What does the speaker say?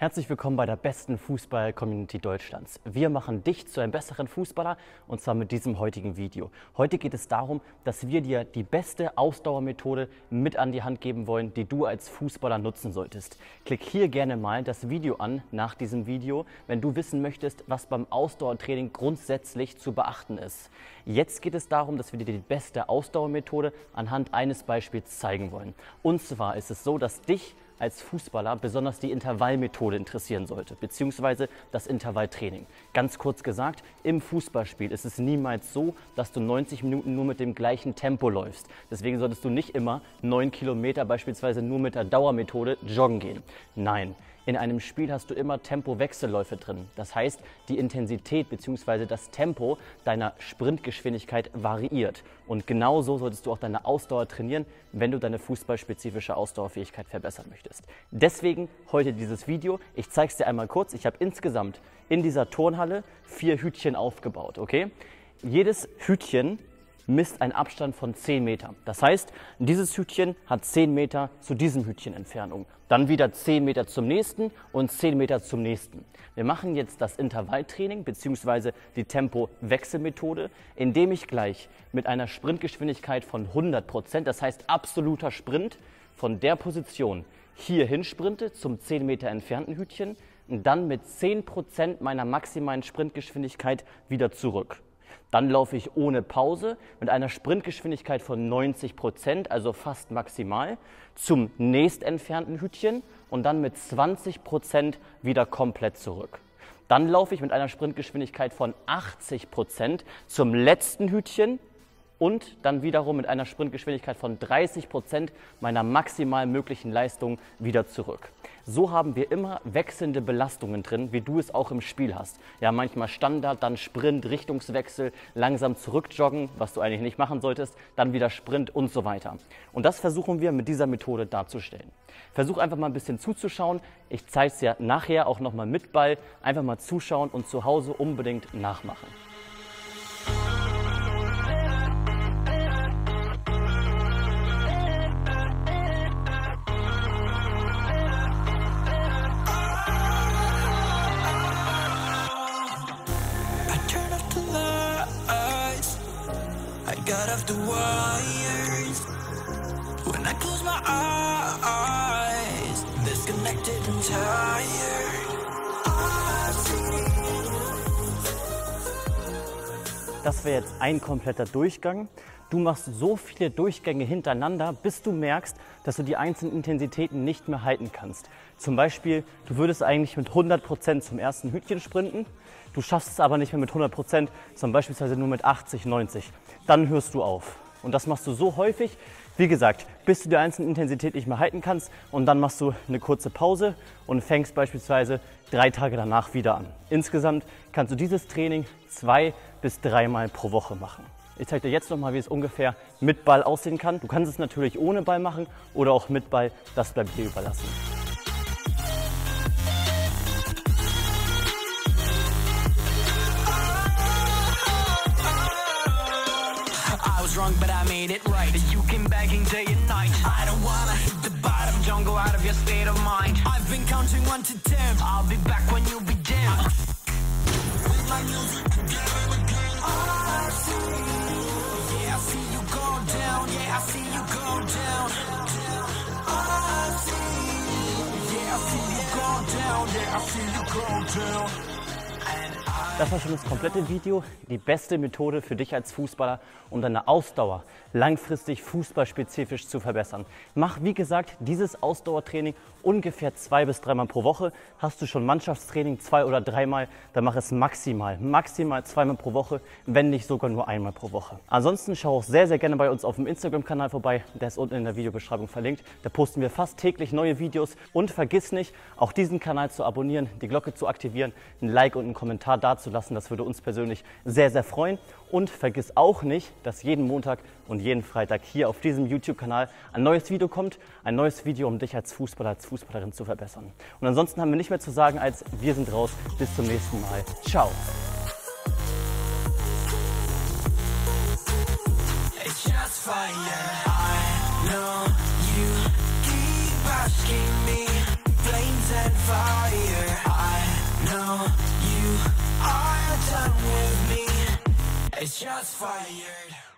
Herzlich willkommen bei der besten Fußball-Community Deutschlands. Wir machen dich zu einem besseren Fußballer und zwar mit diesem heutigen Video. Heute geht es darum, dass wir dir die beste Ausdauermethode mit an die Hand geben wollen, die du als Fußballer nutzen solltest. Klick hier gerne mal das Video an nach diesem Video, wenn du wissen möchtest, was beim Ausdauertraining grundsätzlich zu beachten ist. Jetzt geht es darum, dass wir dir die beste Ausdauermethode anhand eines Beispiels zeigen wollen. Und zwar ist es so, dass dich als Fußballer besonders die Intervallmethode interessieren sollte, beziehungsweise das Intervalltraining. Ganz kurz gesagt, im Fußballspiel ist es niemals so, dass du 90 Minuten nur mit dem gleichen Tempo läufst. Deswegen solltest du nicht immer 9 Kilometer beispielsweise nur mit der Dauermethode joggen gehen. Nein, in einem Spiel hast du immer Tempowechselläufe drin. Das heißt, die Intensität bzw. das Tempo deiner Sprintgeschwindigkeit variiert. Und genauso solltest du auch deine Ausdauer trainieren, wenn du deine fußballspezifische Ausdauerfähigkeit verbessern möchtest. Deswegen heute dieses Video. Ich zeige es dir einmal kurz. Ich habe insgesamt in dieser Turnhalle vier Hütchen aufgebaut. Okay? Jedes Hütchen misst einen Abstand von 10 Meter. Das heißt, dieses Hütchen hat 10 Meter zu diesem Hütchen Entfernung. Dann wieder 10 Meter zum nächsten und 10 Meter zum nächsten. Wir machen jetzt das Intervalltraining bzw. die Tempo-Wechselmethode, indem ich gleich mit einer Sprintgeschwindigkeit von 100 Prozent, das heißt absoluter Sprint, von der Position hier hinsprinte zum 10 Meter entfernten Hütchen und dann mit 10 Prozent meiner maximalen Sprintgeschwindigkeit wieder zurück. Dann laufe ich ohne Pause mit einer Sprintgeschwindigkeit von 90 Prozent, also fast maximal, zum nächstentfernten Hütchen und dann mit 20 Prozent wieder komplett zurück. Dann laufe ich mit einer Sprintgeschwindigkeit von 80 Prozent zum letzten Hütchen und dann wiederum mit einer Sprintgeschwindigkeit von 30 Prozent meiner maximal möglichen Leistung wieder zurück. So haben wir immer wechselnde Belastungen drin, wie du es auch im Spiel hast. Ja, manchmal Standard, dann Sprint, Richtungswechsel, langsam zurückjoggen, was du eigentlich nicht machen solltest, dann wieder Sprint und so weiter. Und das versuchen wir mit dieser Methode darzustellen. Versuch einfach mal ein bisschen zuzuschauen. Ich zeige es ja nachher auch nochmal mit Ball. Einfach mal zuschauen und zu Hause unbedingt nachmachen. The wires When I close my eyes Disconnected and tired Das wäre jetzt ein kompletter Durchgang. Du machst so viele Durchgänge hintereinander, bis du merkst, dass du die einzelnen Intensitäten nicht mehr halten kannst. Zum Beispiel, du würdest eigentlich mit 100% zum ersten Hütchen sprinten, du schaffst es aber nicht mehr mit 100%, sondern beispielsweise nur mit 80, 90 dann hörst du auf. Und das machst du so häufig, wie gesagt, bis du die einzelne Intensität nicht mehr halten kannst und dann machst du eine kurze Pause und fängst beispielsweise drei Tage danach wieder an. Insgesamt kannst du dieses Training zwei bis dreimal pro Woche machen. Ich zeige dir jetzt nochmal, wie es ungefähr mit Ball aussehen kann. Du kannst es natürlich ohne Ball machen oder auch mit Ball, das bleibt dir überlassen. wrong, but I made it right. You came begging day and night. I don't wanna hit the bottom, don't go out of your state of mind. I've been counting one to ten. I'll be back when you be dim. With my music yeah, I see you go down. Yeah, I see you go down. Das war schon das komplette Video. Die beste Methode für dich als Fußballer, um deine Ausdauer langfristig fußballspezifisch zu verbessern. Mach, wie gesagt, dieses Ausdauertraining ungefähr zwei bis dreimal pro Woche. Hast du schon Mannschaftstraining zwei oder dreimal, dann mach es maximal, maximal zweimal pro Woche, wenn nicht sogar nur einmal pro Woche. Ansonsten schau auch sehr, sehr gerne bei uns auf dem Instagram-Kanal vorbei. Der ist unten in der Videobeschreibung verlinkt. Da posten wir fast täglich neue Videos. Und vergiss nicht, auch diesen Kanal zu abonnieren, die Glocke zu aktivieren, ein Like und einen Kommentar dazu lassen. Das würde uns persönlich sehr, sehr freuen. Und vergiss auch nicht, dass jeden Montag und jeden Freitag hier auf diesem YouTube-Kanal ein neues Video kommt. Ein neues Video, um dich als Fußballer, als Fußballerin zu verbessern. Und ansonsten haben wir nicht mehr zu sagen, als wir sind raus. Bis zum nächsten Mal. Ciao. fire It's just fired.